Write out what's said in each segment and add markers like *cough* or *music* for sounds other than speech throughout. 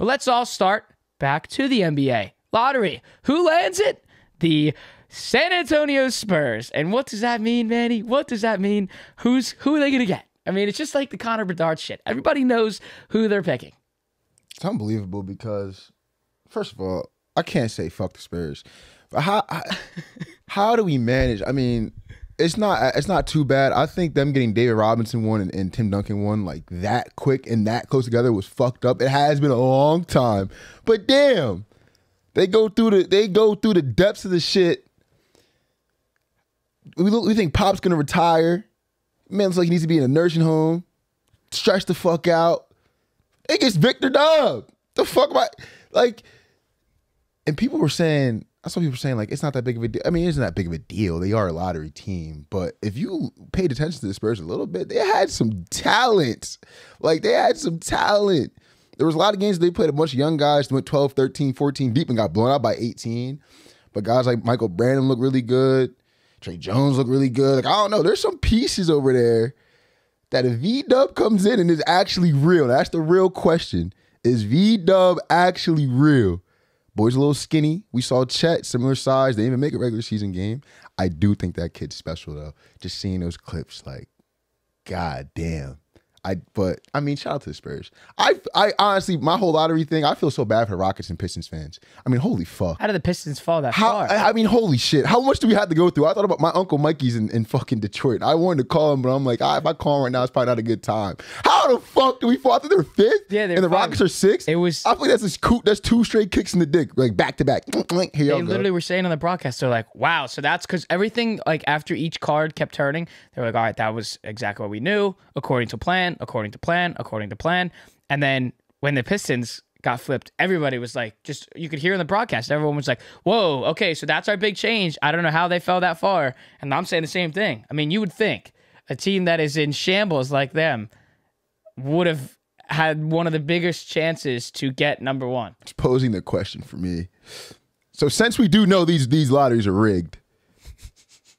But let's all start back to the NBA lottery. Who lands it? The San Antonio Spurs. And what does that mean, Manny? What does that mean? Who's who are they gonna get? I mean, it's just like the Connor Bedard shit. Everybody knows who they're picking. It's unbelievable because, first of all, I can't say fuck the Spurs. But how how, *laughs* how do we manage? I mean, it's not it's not too bad. I think them getting David Robinson one and, and, Tim Duncan one like that quick and that close together was fucked up. It has been a long time, but damn, they go through the they go through the depths of the shit. We we think Pop's gonna retire. Man looks like he needs to be in a nursing home. Stretch the fuck out. It gets Victor Dub. The fuck about like, and people were saying I saw people saying like it's not that big of a deal. I mean, it's not that big of a deal. They are a lottery team, but if you paid attention to the Spurs a little bit, they had some talent. Like they had some talent. There was a lot of games they played a bunch of young guys went 12, 13, 14 deep and got blown out by 18. But guys like Malaki Branham look really good. Tre Jones look really good. Like I don't know, there's some pieces over there that if V Dub comes in and is actually real, that's the real question. Is V Dub actually real? Boy's a little skinny. We saw Chet, similar size. They didn't even make a regular season game. I do think that kid's special though. Just seeing those clips, like, god damn. I but I mean, shout out to the Spurs. I I honestly, my whole lottery thing, I feel so bad for Rockets and Pistons fans. I mean, holy fuck. How did the Pistons fall that How, far? I, I mean, holy shit. How much do we have to go through? I thought about my uncle Mikey's in, in fucking Detroit. I wanted to call him, but I'm like, ah, if I call him right now, it's probably not a good time. How the fuck do we fall? I think they're fifth. Yeah, they're and the five. Rockets are sixth. It was- I think that's just cool. That's two straight kicks in the dick, like back to back. Here they go. literally were saying on the broadcast, they're like, wow, so that's because everything, like after each card kept turning, they were like, all right, that was exactly what we knew, according to plan, according to plan, according to plan. And then when the Pistons got flipped, everybody was like, just, you could hear in the broadcast, everyone was like, whoa, okay, so that's our big change. I don't know how they fell that far. And I'm saying the same thing. I mean, you would think a team that is in shambles like them would have had one of the biggest chances to get number one. It's posing the question for me. So since we do know these these lotteries are rigged,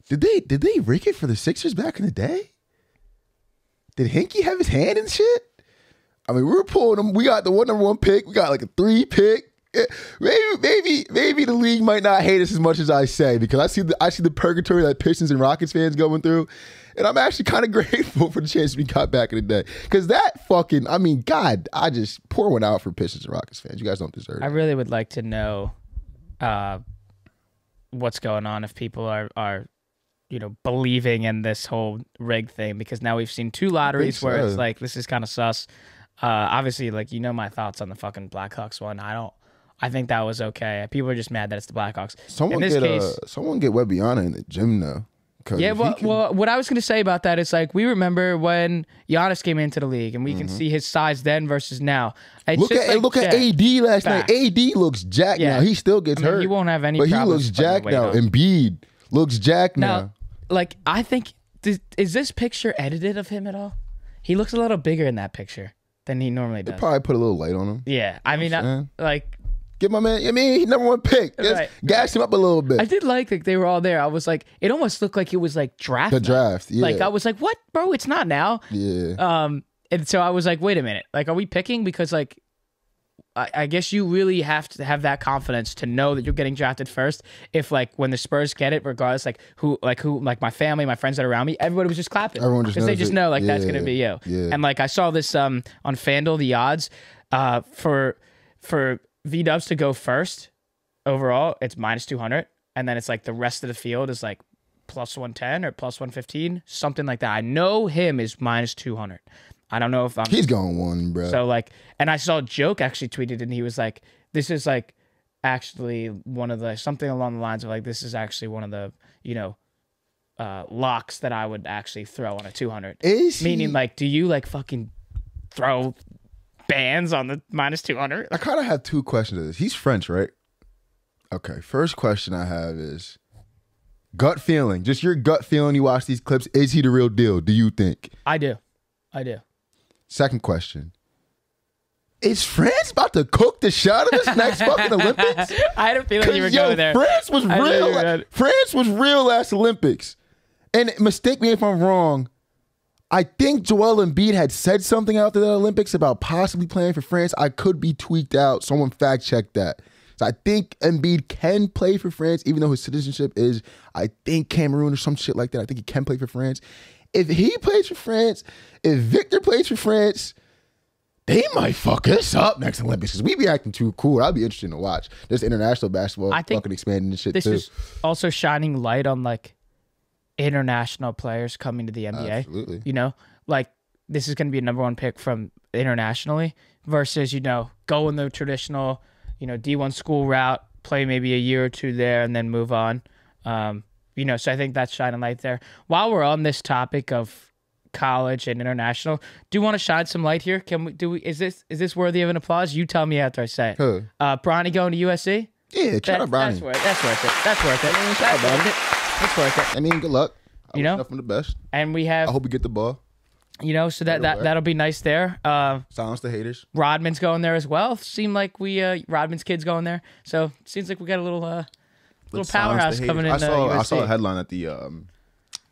did they did they rig it for the Sixers back in the day? Did Hinkie have his hand in shit? I mean, we were pulling them. We got the one number one pick. We got like a three pick. Eh, Maybe, maybe, maybe the league might not hate us as much as I say because I see the I see the purgatory that Pistons and Rockets fans going through, and I'm actually kind of *laughs* grateful for the chance we got back in the day because that fucking I mean, God, I just pour one out for Pistons and Rockets fans. You guys don't deserve it. I really would like to know uh, what's going on if people are are you know believing in this whole rig thing because now we've seen two lotteries where it's like this is kind of sus. Uh, obviously, like you know my thoughts on the fucking Blackhawks one. I don't. I think that was okay. People are just mad that it's the Blackhawks. Someone in this get case, uh, someone get Wembanyama in the gym. 'Cause yeah, well, can- well, what I was gonna say about that is like we remember when Giannis came into the league, and we can see his size then versus now. It's Mm-hmm. look just at like look at AD last Back. night. AD looks jacked Yeah. now. He still gets I mean, hurt. he won't have any but he looks jacked now. Embiid looks jacked now. Now, like I think, is this picture edited of him at all? He looks a little bigger in that picture than he normally does. They Probably put a little light on him. yeah, I mean, I, like Get my man. I mean, he number one pick. Just Right. gas him up a little bit. I did like that they were all there. I was like, it almost looked like it was like draft. the night. draft. Yeah. Like I was like, what, bro? It's not now. yeah. Um, and so I was like, wait a minute. Like, are we picking because like. I guess you really have to have that confidence to know that you're getting drafted first. If like when the Spurs get it, regardless, like who, like who, like my family, my friends that are around me, everybody was just clapping. Everyone just because they just know like that's gonna be you. yeah. And like I saw this um on Fanduel, the odds uh for for V Dubs to go first overall, it's minus two hundred, and then it's like the rest of the field is like plus one ten or plus one fifteen, something like that. I know him is minus two hundred. I don't know if I'm He's going one, bro. so like, and I saw Joke actually tweeted, and he was like, "This is like actually one of the something along the lines of like this is actually one of the you know uh locks that I would actually throw on a 200." Is he- Meaning like, do you like fucking throw bands on the minus 200? I kind of have two questions to this. He's French, right? Okay. First question I have is gut feeling. Just your gut feeling. You watch these clips. Is he the real deal? Do you think? I do, I do. Second question. Is France about to cook the shot of this next *laughs* fucking Olympics? I had a feeling you were yo, going there. France was I real. France was real last Olympics. And mistake me if I'm wrong. I think Joel Embiid had said something after the Olympics about possibly playing for France. I could be tweaked out. Someone fact check that. So I think Embiid can play for France, even though his citizenship is, I think, Cameroon or some shit like that. I think he can play for France. If he plays for France, if Victor plays for France, they might fuck us up next Olympics because we be acting too cool. I'd be interested to watch. this international basketball I think fucking expanding and shit This too. is also shining light on like international players coming to the NBA. Absolutely. You know, like this is going to be a number one pick from internationally versus you know going the traditional, you know, D1 school route, play maybe a year or two there, and then move on. Um, you know, so I think that's shining light there. While we're on this topic of college and international, do you want to shine some light here? Can we? Do we? Is this is this worthy of an applause? You tell me after I say it. Who? Uh, Bronny going to USC. Yeah, shout That- out Bronny. that's worth. That's worth it. That's worth it. shout out That's Bronny. worth it. That's worth it. I mean, good luck. I You know? nothing the best. And we have. I hope we get the ball. you know, so that, that that'll be nice there. Uh, Silence the haters. Rodman's going there as well. Seemed like we uh, Rodman's kids going there. So seems like we got a little uh, little powerhouse coming in. haters. I saw uh, I saw a headline that the um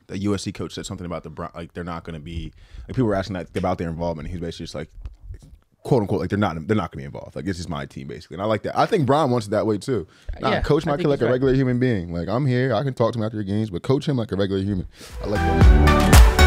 the USC coach said something about the Brown like they're not going to be like people were asking that about their involvement. He's basically just like quote unquote like they're not they're not going to be involved. Like this is my team basically, and I like that. I think Brown wants it that way too. Nah, Yeah, coach I my kid like he's a right. regular human being. Like I'm here, I can talk to him after the games, but coach him like a regular human. I like that.